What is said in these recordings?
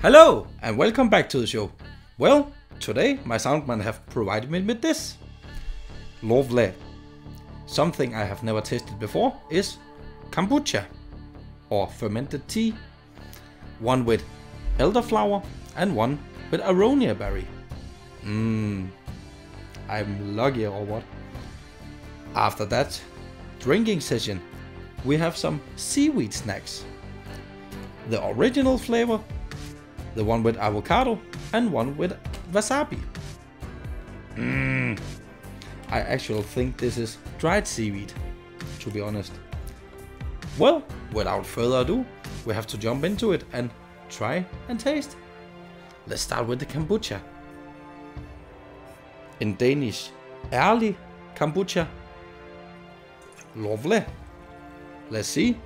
Hello and welcome back to the show. Well, today my soundman have provided me with this. Lovely. Something I have never tasted before is kombucha or fermented tea. One with elderflower and one with aronia berry. Mmm. I'm lucky or what? After that drinking session, we have some seaweed snacks. The original flavor, the one with avocado and one with wasabi. Mmm. I actually think this is dried seaweed, to be honest. Well, without further ado, we have to jump into it and try and taste. Let's start with the kombucha. In Danish, ærlig kombucha. Lovely. Let's see.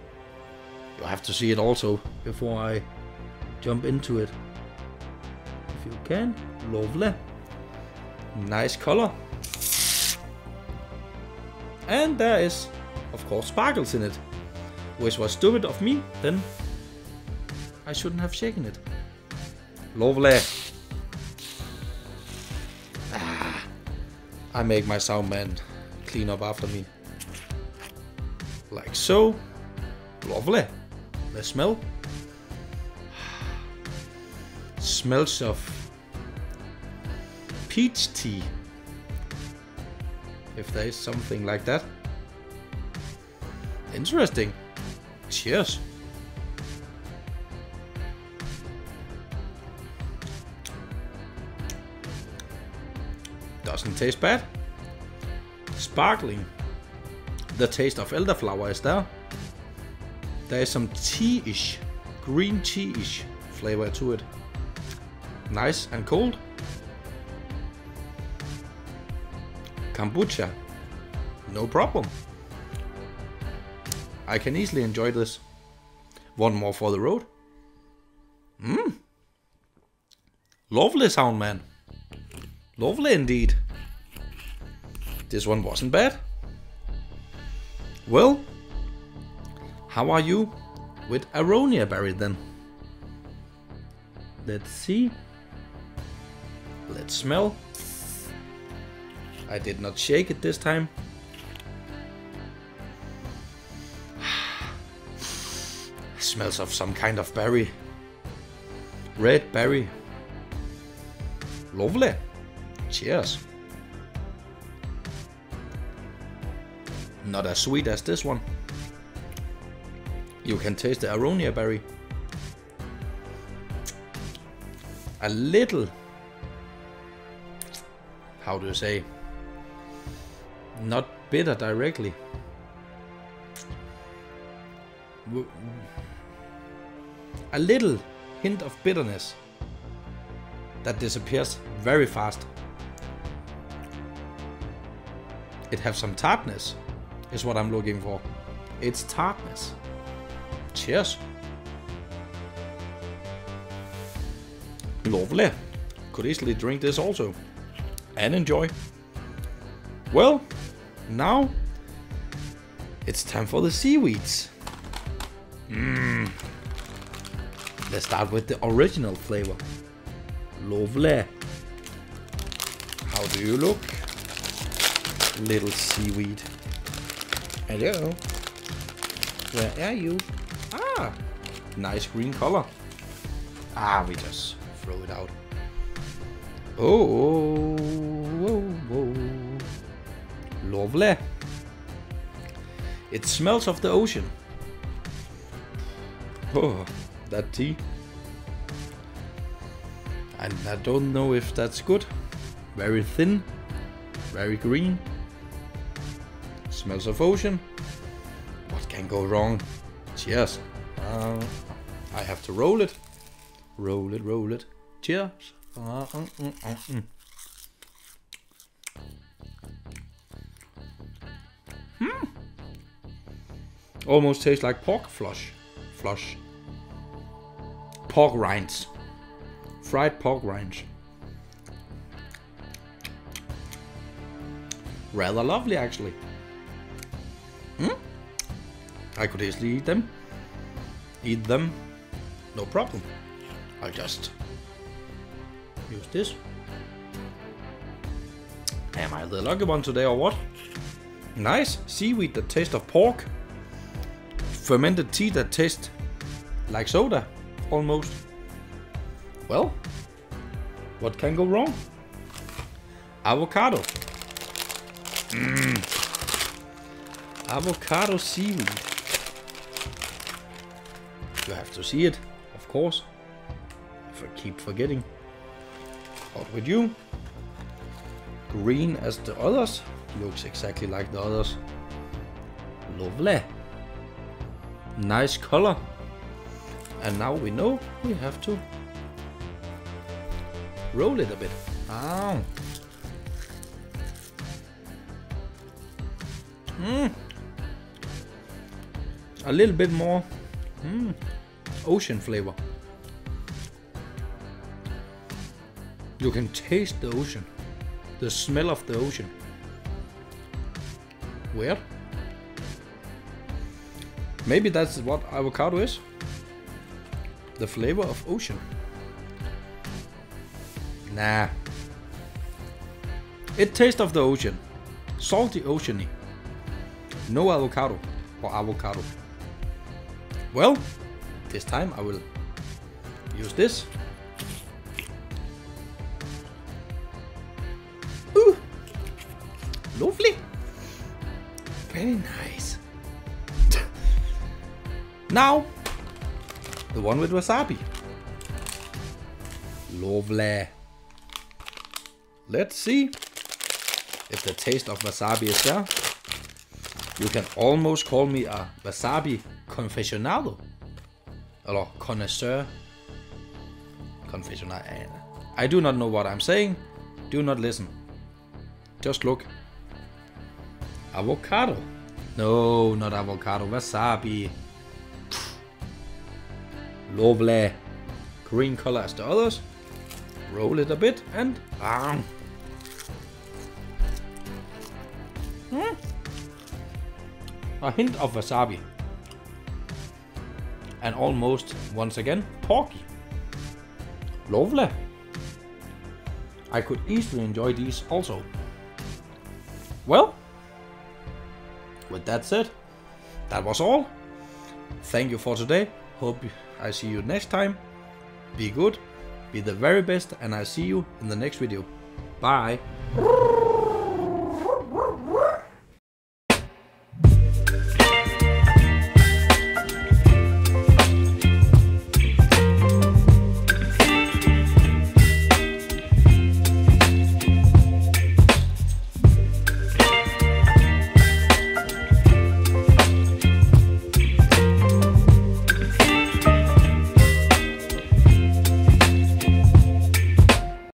You'll have to see it also before I jump into it. If you can. Lovely. Nice color. And there is, of course, sparkles in it. Which was stupid of me, then I shouldn't have shaken it. Lovely. Ah, I make my sound man clean up after me. Like so. Lovely. Let's smell. Smells of peach tea. If there is something like that. Interesting. Cheers. Doesn't taste bad. Sparkling. The taste of elderflower is there. There is some tea-ish, green tea-ish flavor to it. Nice and cold. Kombucha. No problem. I can easily enjoy this. One more for the road. Mmm. Lovely sound, man. Lovely indeed. This one wasn't bad. Well, how are you with Aronia berry then? Let's see. Let's smell. I did not shake it this time. Smells of some kind of berry. Red berry. Lovely. Cheers. Not as sweet as this one. You can taste the aronia berry. A little, how do you say, not bitter directly. A little hint of bitterness that disappears very fast. It has some tartness, is what I'm looking for. It's tartness. Cheers. Lovely. Could easily drink this also. And enjoy. Well, now it's time for the seaweeds. Mmm. Let's start with the original flavor. Lovely. How do you look? Little seaweed. Hello. Where are you? Ah, nice green color. Ah, we just throw it out. Oh, whoa, whoa. Lovely. It smells of the ocean. Oh, that tea. And I don't know if that's good. Very thin, very green. Smells of ocean. What can go wrong? Cheers. Uh, I have to roll it. Roll it, roll it. Cheers. Mm, mm, mm. Hmm. Almost tastes like pork flush. Flush. Pork rinds. Fried pork rinds. Rather lovely actually. Hmm? I could easily eat them. Eat them. No problem. I'll just use this. Am I the lucky one today or what? Nice seaweed that tastes of pork. Fermented tea that tastes like soda, almost. Well, what can go wrong? Avocado. Mmm. Avocado seaweed. You have to see it, of course. If I keep forgetting. What with you? Green as the others. Looks exactly like the others. Lovely. Nice color. And now we know we have to roll it a bit. Ah. Mmm. A little bit more mm, ocean flavor. You can taste the ocean. The smell of the ocean. Weird. Maybe that's what avocado is. The flavor of ocean. Nah. It tastes of the ocean. Salty oceany. No avocado or avocado. Well, this time I will use this. Lovely. Very nice. now, the one with wasabi. Lovely. Let's see if the taste of wasabi is there. You can almost call me a wasabi confessionado. Eller connoisseur. Confessional. I do not know what I'm saying. Do not listen. Just look. Avocado. No, not avocado. Wasabi. Lovely. Green color as the others. Roll it a bit and bang. Mm. A hint of wasabi and almost, once again, porky. Lovely. I could easily enjoy these also. Well, with that said, that was all. Thank you for today. Hope I see you next time. Be good, be the very best, and I see you in the next video. Bye.